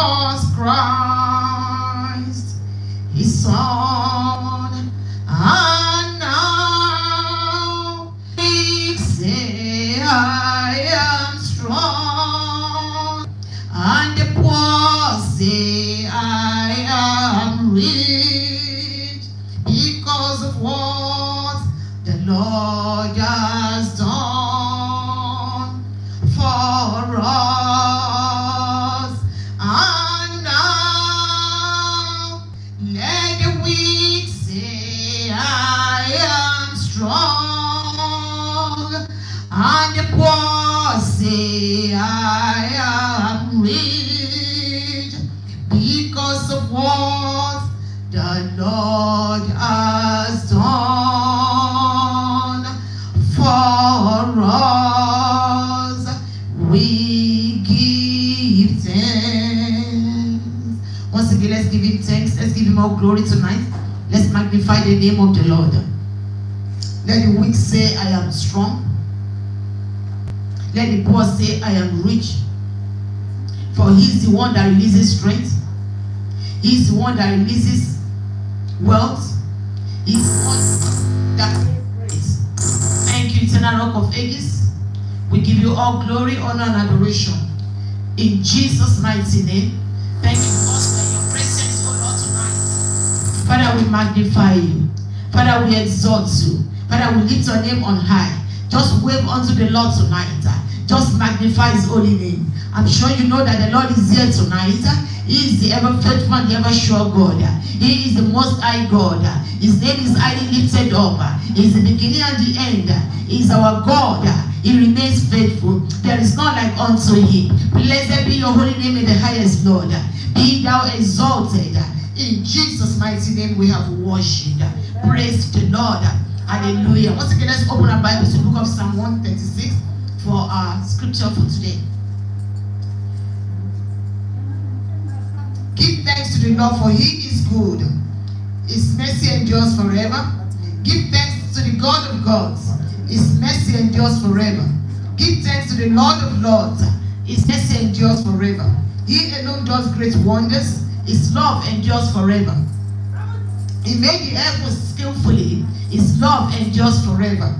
Jesus Christ, his son, all glory tonight. Let's magnify the name of the Lord. Let the weak say, I am strong. Let the poor say, I am rich. For he's the one that releases strength. He's the one that releases wealth. He's the one that praise. Thank you, Eternal Rock of Ages. We give you all glory, honor, and adoration. In Jesus' mighty name. Thank you, we magnify you. Father, we exalt you. Father, we lift your name on high. Just wave unto the Lord tonight. Just magnify his holy name. I'm sure you know that the Lord is here tonight. He is the ever faithful and the ever sure God. He is the most high God. His name is highly lifted up. He is the beginning and the end. He is our God. He remains faithful. There is none like unto him. Blessed be your holy name in the highest, Lord. Be thou exalted. In Jesus' mighty name we have worshipped. Praise the Lord. Hallelujah. Once again, let's open our Bibles to the book of Psalm 136 for our scripture for today. Give thanks to the Lord, for he is good. His mercy endures forever. Give thanks to the God of gods. His mercy endures forever. Give thanks to the Lord of lords. His mercy endures forever. He alone does great wonders. His love endures forever. He made the heavens skillfully. His love endures forever.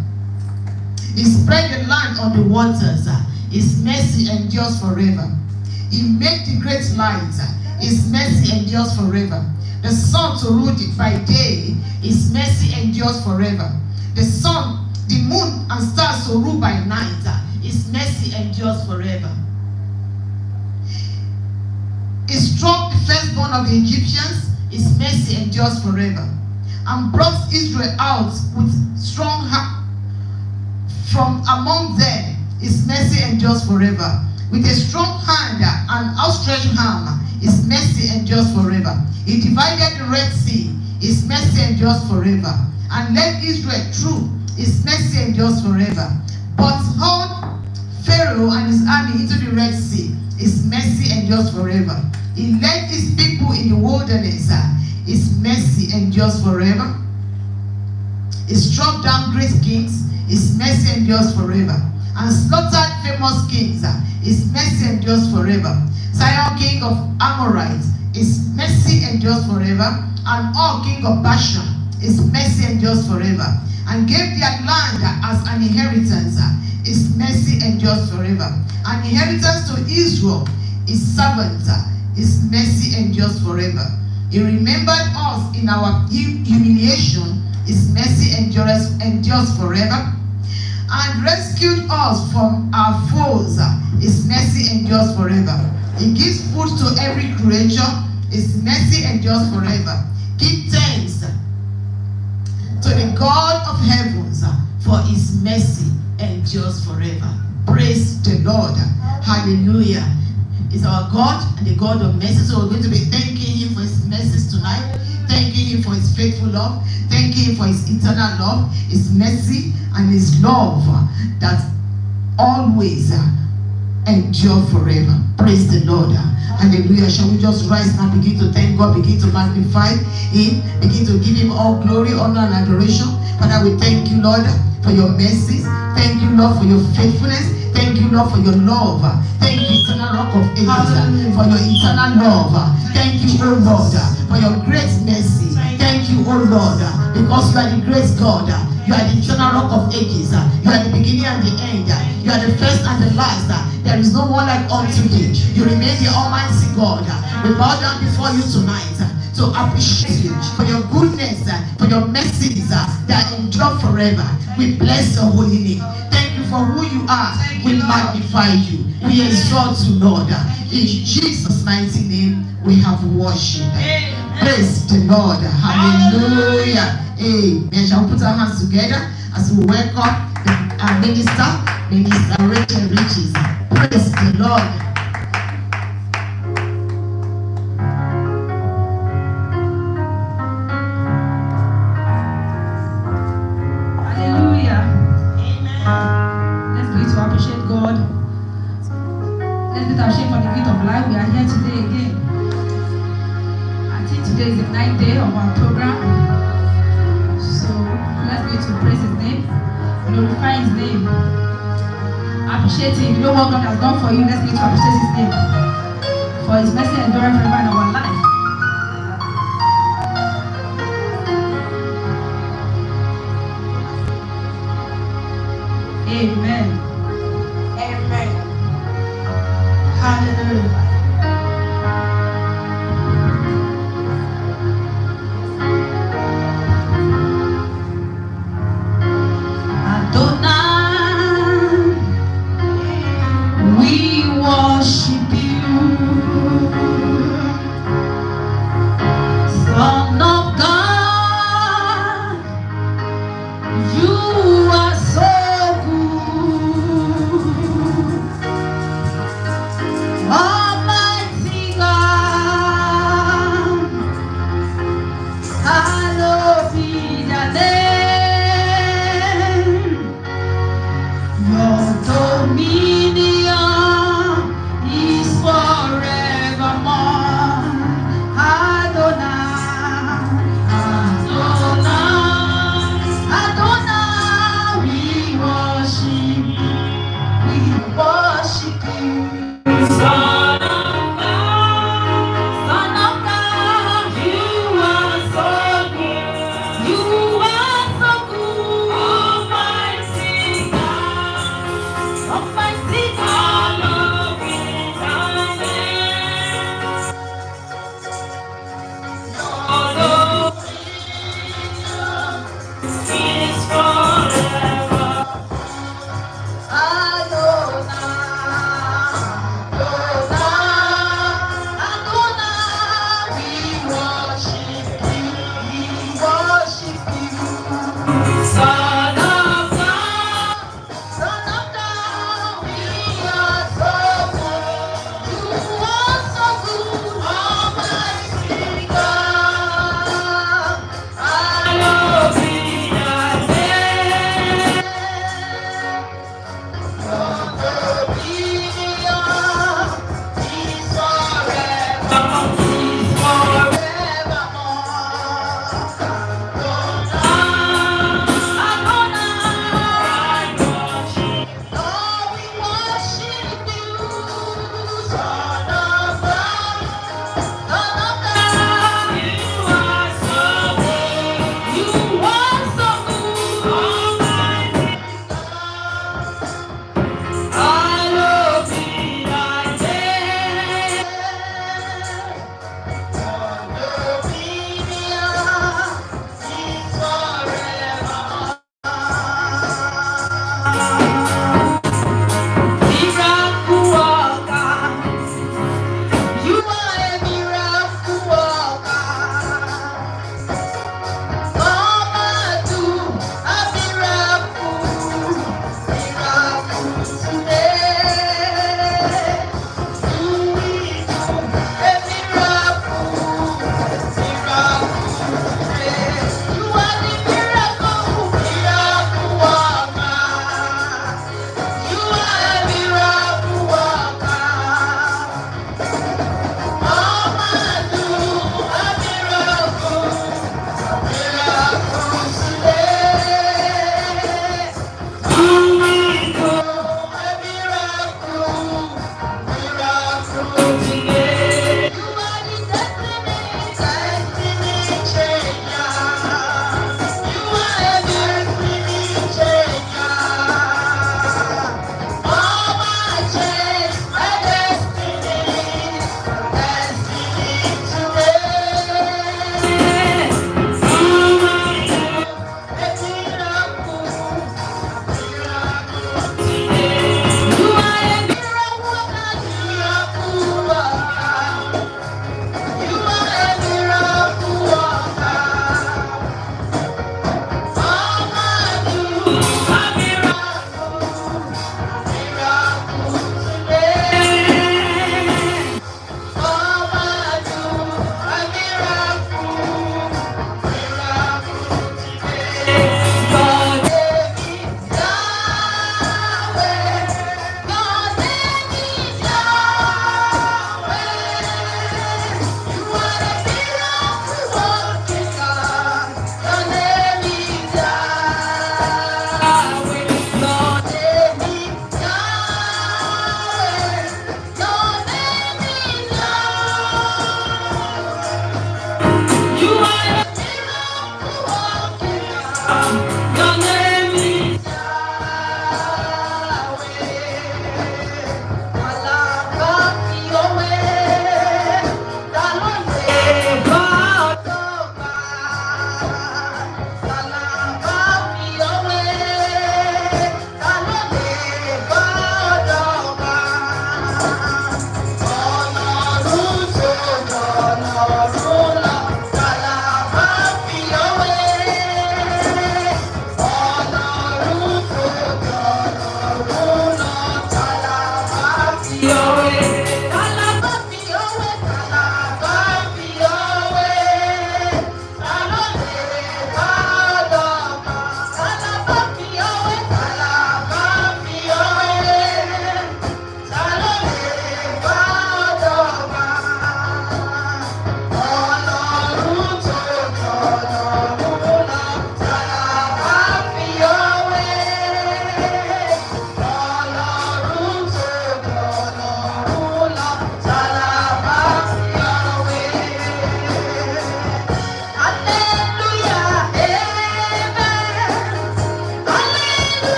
He spread the land on the waters. His mercy endures forever. He made the great light. His mercy endures forever. The sun to rule it by day. His mercy endures forever. The sun, the moon, and stars to rule by night. His mercy endures forever. He struck the firstborn of the Egyptians. His mercy endures forever. And brought Israel out with strong hand from among them. His mercy endures forever. With a strong hand and outstretched arm, his mercy endures forever. He divided the Red Sea. His mercy endures forever. And led Israel through. His mercy endures forever. But hurled Pharaoh and his army into the Red Sea. His mercy endures forever. He led his people in the wilderness. Uh, his mercy endures forever. He struck down great kings. His mercy endures forever. And slaughtered famous kings. Uh, his mercy endures forever. Sihon, king of Amorites. His mercy endures forever. And Og king of Bashan. His mercy endures forever. And gave their land as an inheritance. Uh, his mercy endures forever. An inheritance to Israel, his servant. His mercy endures forever. He remembered us in our humiliation. His mercy endures, endures forever. And rescued us from our foes. His mercy endures forever. He gives food to every creature. His mercy endures forever. Give thanks to the God of heavens, for his mercy endures forever. Praise the Lord. Hallelujah. Is our God and the God of mercy. So we're going to be thanking him for his mercies tonight. Thanking him for his faithful love. Thanking him for his eternal love, his mercy, and his love that always uh, endure forever. Praise the Lord. Hallelujah. Shall we just rise now, begin to thank God, begin to magnify him, begin to give him all glory, honor, and adoration. Father, we thank you, Lord, for your mercies. Thank you, Lord, for your faithfulness. Thank you, Lord, for your love. Thank you, eternal rock of ages, for your eternal love. Thank you, oh Lord, for your great mercy. Thank you, oh Lord, because you are the great God. You are the eternal rock of ages. You are the beginning and the end. You are the first and the last. There is no one like unto thee. You remain the Almighty God. We bow down before you tonight to appreciate you for your goodness, for your mercies that endure forever. We bless your holy name. Thank you for who you are. We magnify you. We exalt you, Lord. In Jesus' mighty name, we have worship. Praise the Lord. Hallelujah. Amen. Shall we put our hands together as we welcome our uh, minister, Minister Rachel Riches. Praise the Lord. His name, appreciate Him. You know what God has done for you. Let's begin to appreciate His name for His mercy enduring forever in our